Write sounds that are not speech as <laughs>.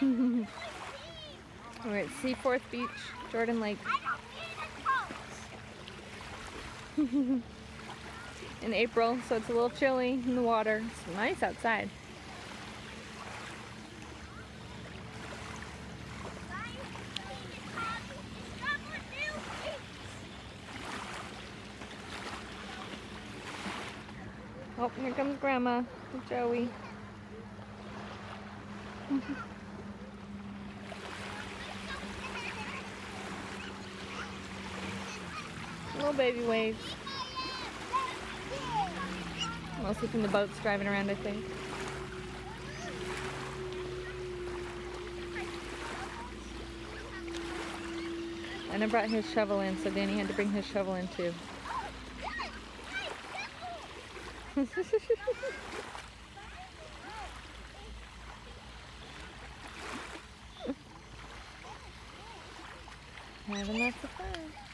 <laughs> We're at Seaforth Beach, Jordan Lake. <laughs> in April, so it's a little chilly in the water. It's nice outside. Oh, here comes Grandma Joey. <laughs> Baby waves. Mostly from the boats driving around, I think. And I brought his shovel in, so Danny had to bring his shovel in too. <laughs> Having lots of fun.